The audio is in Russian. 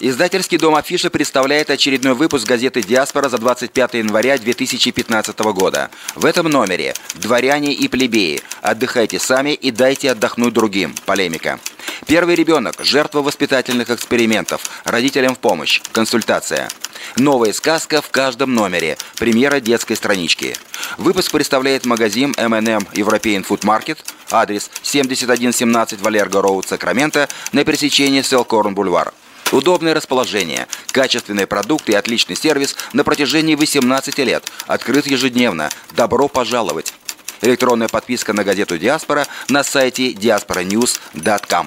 Издательский дом «Афиша» представляет очередной выпуск газеты «Диаспора» за 25 января 2015 года. В этом номере «Дворяне и плебеи. Отдыхайте сами и дайте отдохнуть другим». Полемика. Первый ребенок – жертва воспитательных экспериментов. Родителям в помощь. Консультация. Новая сказка в каждом номере. Премьера детской странички. Выпуск представляет магазин M&M European Food Market. Адрес 7117 Валерго Роуд, Сакраменто на пересечении Селкорн Бульвар. Удобное расположение, качественные продукты и отличный сервис на протяжении 18 лет. Открыт ежедневно. Добро пожаловать! Электронная подписка на газету «Диаспора» на сайте diasporanews.com.